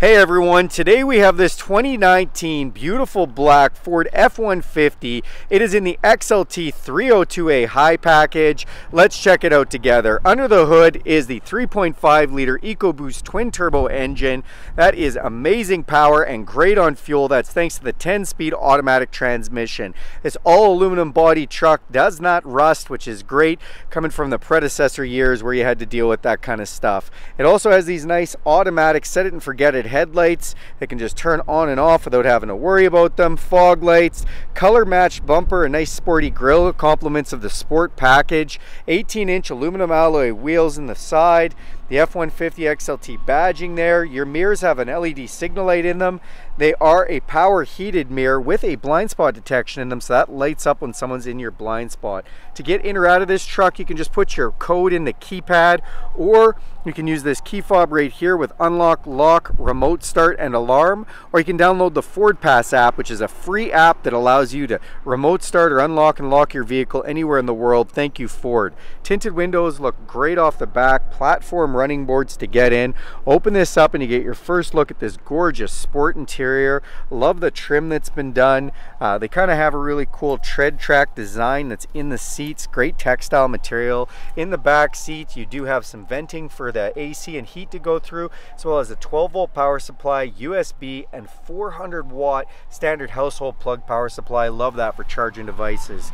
Hey everyone, today we have this 2019 beautiful black Ford F-150. It is in the XLT 302A high package. Let's check it out together. Under the hood is the 3.5 liter EcoBoost twin turbo engine. That is amazing power and great on fuel. That's thanks to the 10 speed automatic transmission. This all aluminum body truck does not rust, which is great coming from the predecessor years where you had to deal with that kind of stuff. It also has these nice automatic set it and forget it headlights. That can just turn on and off without having to worry about them. Fog lights, color matched bumper, a nice sporty grille, compliments of the sport package, 18 inch aluminum alloy wheels in the side, the F-150 XLT badging there. Your mirrors have an LED signal light in them. They are a power heated mirror with a blind spot detection in them, so that lights up when someone's in your blind spot. To get in or out of this truck, you can just put your code in the keypad, or you can use this key fob right here with unlock, lock, remote start, and alarm, or you can download the Ford Pass app, which is a free app that allows you to remote start or unlock and lock your vehicle anywhere in the world. Thank you, Ford. Tinted windows look great off the back, platform running boards to get in. Open this up and you get your first look at this gorgeous sport interior. Love the trim that's been done. Uh, they kind of have a really cool tread track design that's in the seats. Great textile material. In the back seat, you do have some venting for the AC and heat to go through, as well as a 12 volt power supply, USB, and 400 watt standard household plug power supply. Love that for charging devices.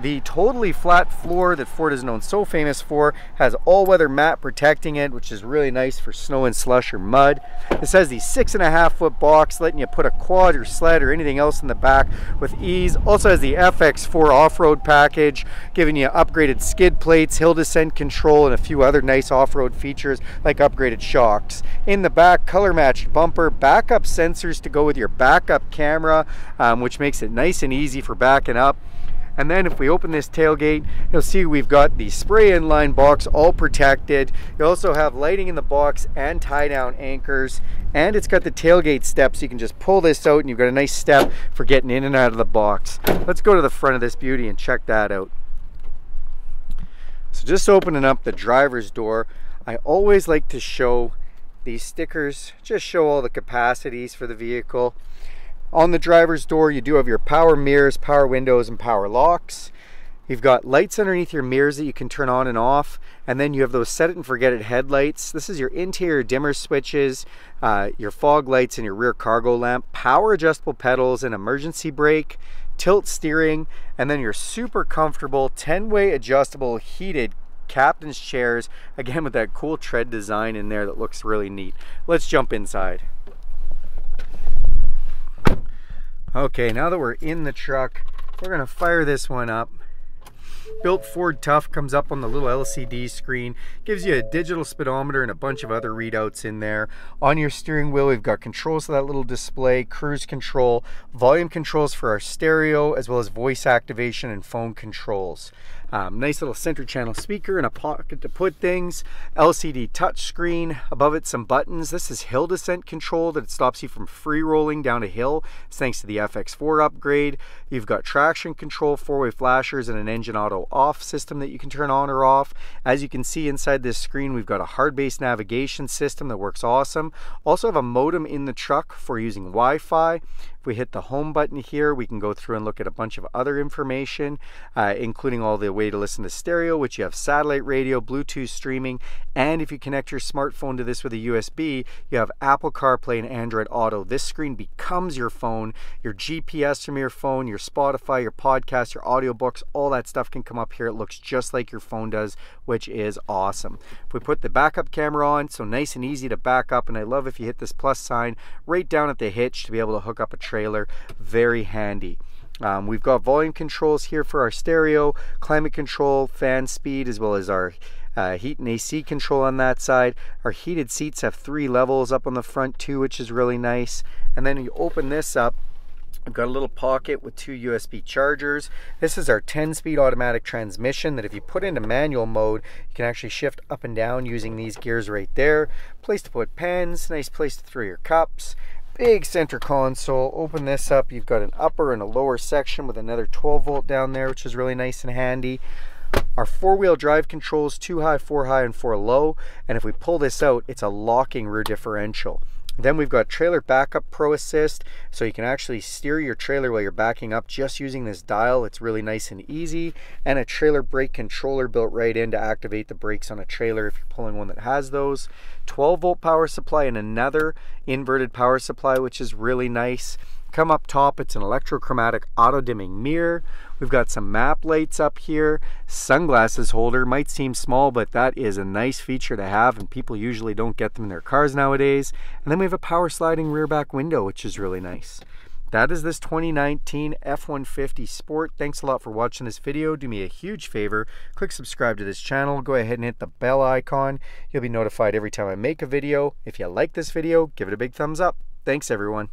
The totally flat floor that Ford is known so famous for has all-weather mat protecting it, which is really nice for snow and slush or mud. This has the six and a half foot box, letting you put a quad or sled or anything else in the back with ease. Also has the FX4 off-road package, giving you upgraded skid plates, hill descent control, and a few other nice off-road features like upgraded shocks. In the back, color-matched bumper, backup sensors to go with your backup camera, um, which makes it nice and easy for backing up. And then if we open this tailgate, you'll see we've got the spray-in liner box all protected. You also have lighting in the box and tie down anchors. And it's got the tailgate step So you can just pull this out and you've got a nice step for getting in and out of the box. Let's go to the front of this beauty and check that out. So just opening up the driver's door, I always like to show these stickers, just show all the capacities for the vehicle. On the driver's door, you do have your power mirrors, power windows, and power locks. You've got lights underneath your mirrors that you can turn on and off. And then you have those set it and forget it headlights. This is your interior dimmer switches, uh, your fog lights, and your rear cargo lamp. Power adjustable pedals and emergency brake, tilt steering, and then your super comfortable 10-way adjustable heated captain's chairs. Again, with that cool tread design in there that looks really neat. Let's jump inside. Okay, now that we're in the truck, we're gonna fire this one up. Built Ford Tough comes up on the little LCD screen, gives you a digital speedometer and a bunch of other readouts in there. On your steering wheel, we've got controls for that little display, cruise control, volume controls for our stereo, as well as voice activation and phone controls. Um, nice little center channel speaker and a pocket to put things. LCD touchscreen. Above it, some buttons. This is hill descent control that stops you from free rolling down a hill. It's thanks to the FX4 upgrade. You've got traction control, four-way flashers, and an engine auto off system that you can turn on or off. As you can see inside this screen, we've got a hard-based navigation system that works awesome. Also have a modem in the truck for using Wi-Fi we hit the home button here, we can go through and look at a bunch of other information, uh, including all the way to listen to stereo, which you have satellite radio, Bluetooth streaming, and if you connect your smartphone to this with a USB, you have Apple CarPlay and Android Auto. This screen becomes your phone, your GPS from your phone, your Spotify, your podcast, your audiobooks, all that stuff can come up here. It looks just like your phone does, which is awesome. If we put the backup camera on, so nice and easy to back up, and I love if you hit this plus sign right down at the hitch to be able to hook up a trailer trailer. Very handy. Um, we've got volume controls here for our stereo, climate control, fan speed, as well as our uh, heat and AC control on that side. Our heated seats have three levels up on the front too, which is really nice. And then you open this up, I've got a little pocket with two USB chargers. This is our 10-speed automatic transmission that if you put into manual mode, you can actually shift up and down using these gears right there. Place to put pens, nice place to throw your cups big center console. Open this up, you've got an upper and a lower section with another 12 volt down there, which is really nice and handy. Our four-wheel drive controls, two high, four high, and four low. And if we pull this out, it's a locking rear differential. Then we've got Trailer Backup Pro Assist, so you can actually steer your trailer while you're backing up just using this dial. It's really nice and easy. And a trailer brake controller built right in to activate the brakes on a trailer if you're pulling one that has those. 12 volt power supply and another inverted power supply, which is really nice. Come up top, it's an electrochromatic auto dimming mirror. We've got some map lights up here. Sunglasses holder might seem small, but that is a nice feature to have and people usually don't get them in their cars nowadays. And then we have a power sliding rear back window, which is really nice. That is this 2019 F-150 Sport. Thanks a lot for watching this video. Do me a huge favor, click subscribe to this channel. Go ahead and hit the bell icon. You'll be notified every time I make a video. If you like this video, give it a big thumbs up. Thanks everyone.